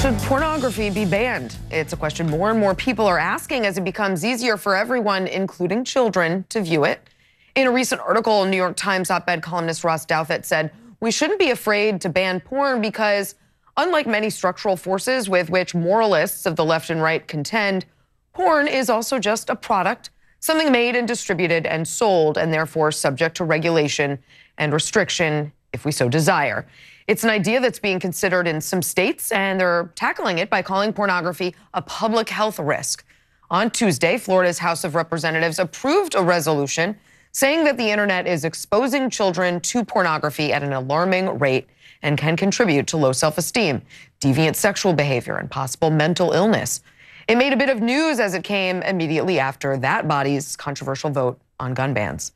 Should pornography be banned? It's a question more and more people are asking as it becomes easier for everyone, including children, to view it. In a recent article, New York Times op ed columnist Ross Douthat said, We shouldn't be afraid to ban porn because, unlike many structural forces with which moralists of the left and right contend, porn is also just a product, something made and distributed and sold, and therefore subject to regulation and restriction if we so desire. It's an idea that's being considered in some states, and they're tackling it by calling pornography a public health risk. On Tuesday, Florida's House of Representatives approved a resolution saying that the internet is exposing children to pornography at an alarming rate and can contribute to low self esteem, deviant sexual behavior, and possible mental illness. It made a bit of news as it came immediately after that body's controversial vote on gun bans.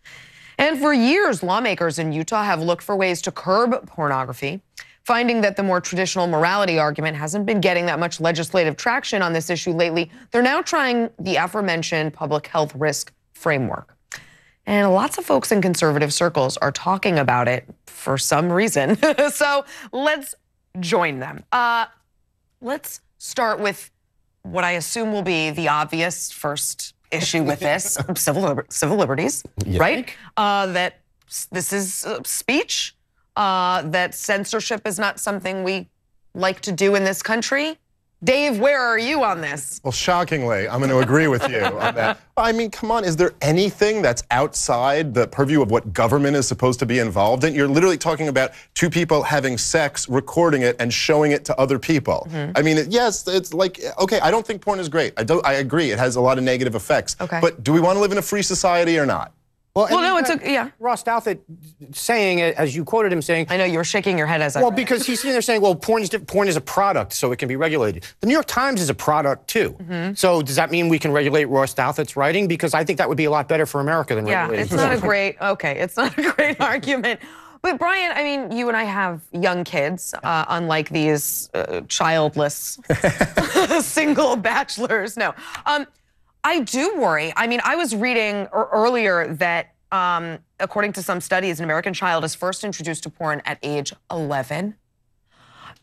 And for years, lawmakers in Utah have looked for ways to curb pornography, finding that the more traditional morality argument hasn't been getting that much legislative traction on this issue lately. They're now trying the aforementioned public health risk framework. And lots of folks in conservative circles are talking about it for some reason. so let's join them. Uh, let's start with what I assume will be the obvious first issue with this civil civil liberties, yeah. right? Uh, that this is uh, speech. Uh, that censorship is not something we like to do in this country. Dave, where are you on this? Well, shockingly, I'm going to agree with you on that. I mean, come on, is there anything that's outside the purview of what government is supposed to be involved in? You're literally talking about two people having sex, recording it, and showing it to other people. Mm-hmm. I mean, yes, it's like, okay, I don't think porn is great. I, don't, I agree, it has a lot of negative effects. Okay. But do we want to live in a free society or not? Well, well no, it's a, yeah. Ross Douthat saying, as you quoted him saying. I know you were shaking your head as I. Well, because he's sitting there saying, well, porn is porn is a product, so it can be regulated. The New York Times is a product too. Mm-hmm. So does that mean we can regulate Ross Douthat's writing? Because I think that would be a lot better for America than yeah, regulating. Yeah, it's not a great. Okay, it's not a great argument. But Brian, I mean, you and I have young kids, uh, unlike these uh, childless single bachelors. No. Um, I do worry. I mean, I was reading earlier that um, according to some studies, an American child is first introduced to porn at age 11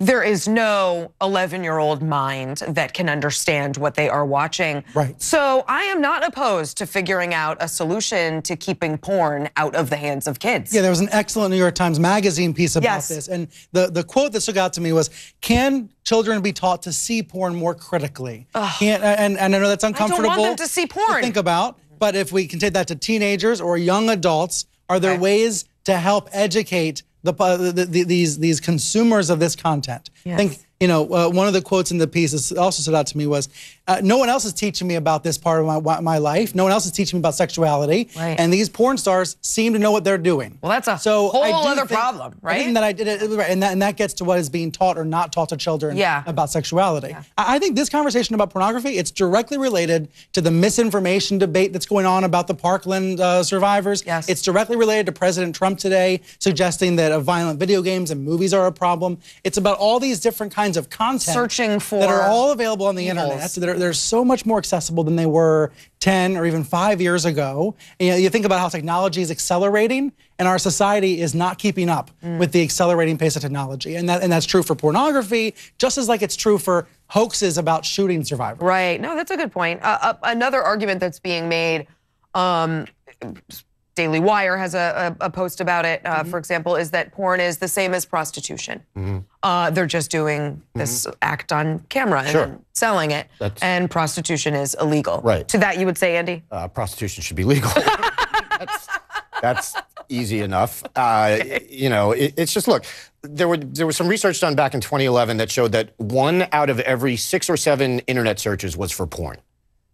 there is no 11 year old mind that can understand what they are watching. Right. So I am not opposed to figuring out a solution to keeping porn out of the hands of kids. Yeah, there was an excellent New York Times Magazine piece about yes. this. And the, the quote that stuck out to me was Can children be taught to see porn more critically? And, and, and I know that's uncomfortable. I don't want them to see porn. To think about. But if we can take that to teenagers or young adults, are there okay. ways to help educate the, the, the, these these consumers of this content. Yes. Think you know, uh, one of the quotes in the piece that also stood out to me was, uh, "No one else is teaching me about this part of my my life. No one else is teaching me about sexuality, right. and these porn stars seem to know what they're doing." Well, that's a so whole other think, problem, right? I that I did it, and that and that gets to what is being taught or not taught to children yeah. about sexuality. Yeah. I, I think this conversation about pornography it's directly related to the misinformation debate that's going on about the Parkland uh, survivors. Yes. It's directly related to President Trump today suggesting that violent video games and movies are a problem. It's about all these different kinds kinds of content searching for that are all available on the evils. internet. They're, they're so much more accessible than they were 10 or even five years ago. And, you, know, you think about how technology is accelerating, and our society is not keeping up mm. with the accelerating pace of technology. And, that, and that's true for pornography, just as like it's true for hoaxes about shooting survivors. Right. No, that's a good point. Uh, uh, another argument that's being made. Um, Daily Wire has a, a, a post about it, uh, mm-hmm. for example, is that porn is the same as prostitution. Mm-hmm. Uh, they're just doing this mm-hmm. act on camera and sure. selling it, That's... and prostitution is illegal. Right. To that, you would say, Andy? Uh, prostitution should be legal. that's, that's, easy enough. Uh, you know, it, it's just look. There were there was some research done back in 2011 that showed that one out of every six or seven internet searches was for porn.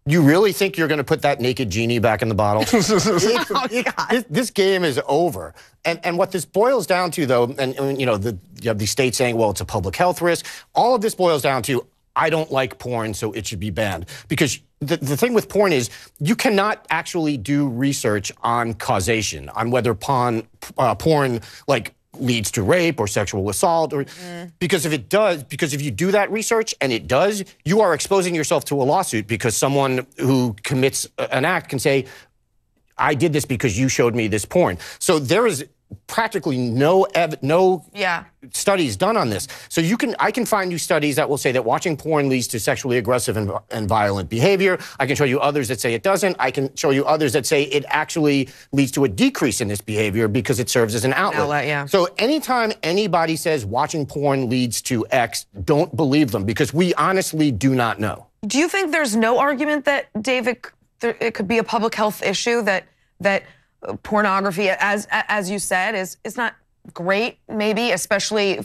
You really think you're going to put that naked genie back in the bottle? oh, this, this, game is over. And, and what this boils down to, though, and, and you know, the, you have the state saying, well, it's a public health risk. All of this boils down to, I don't like porn, so it should be banned. Because the, the thing with porn is you cannot actually do research on causation, on whether porn, uh, porn like leads to rape or sexual assault or mm. because if it does because if you do that research and it does you are exposing yourself to a lawsuit because someone who commits an act can say I did this because you showed me this porn. So there is practically no ev- no Yeah. studies done on this. So you can I can find you studies that will say that watching porn leads to sexually aggressive and, and violent behavior. I can show you others that say it doesn't. I can show you others that say it actually leads to a decrease in this behavior because it serves as an outlet. outlet, yeah. So anytime anybody says watching porn leads to X, don't believe them because we honestly do not know. Do you think there's no argument that David it could be a public health issue that that pornography, as as you said, is is not great, maybe, especially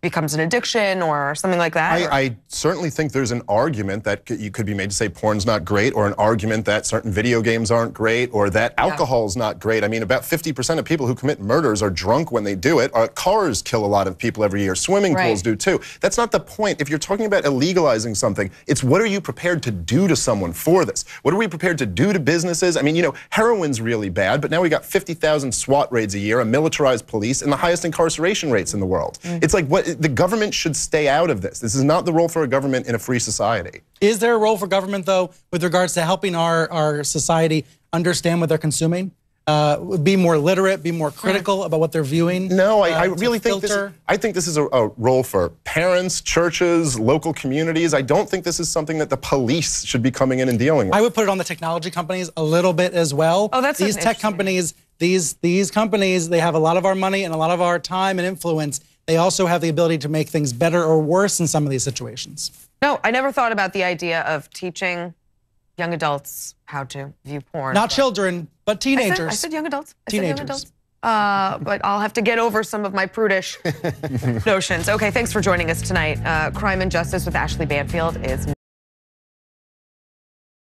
becomes an addiction or something like that? I, I certainly think there's an argument that c- you could be made to say porn's not great, or an argument that certain video games aren't great, or that alcohol's not great. I mean, about 50% of people who commit murders are drunk when they do it. Uh, cars kill a lot of people every year. Swimming Right. pools do too. That's not the point. If you're talking about illegalizing something, it's what are you prepared to do to someone for this? What are we prepared to do to businesses? I mean, you know, heroin's really bad, but now we got 50,000 SWAT raids a year, a militarized police, and the highest incarceration rates in the world. It's like what the government should stay out of this. This is not the role for a government in a free society. Is there a role for government, though, with regards to helping our, our society understand what they're consuming? Uh, be more literate, be more critical about what they're viewing? No, I, uh, I really think this. Is. I think this is a, a role for parents, churches, local communities. I don't think this is something that the police should be coming in and dealing with. I would put it on the technology companies a little bit as well. Oh, that's these tech companies. These these companies they have a lot of our money and a lot of our time and influence. They also have the ability to make things better or worse in some of these situations. no, I never thought about the idea of teaching young adults how to view porn. Not but- children, but I said, teenagers. I said young adults. I said Teenagers. young adults. Uh, but I'll have to get over some of my prudish notions. Okay, thanks for joining us tonight. Uh, Crime and Justice with Ashley Banfield is.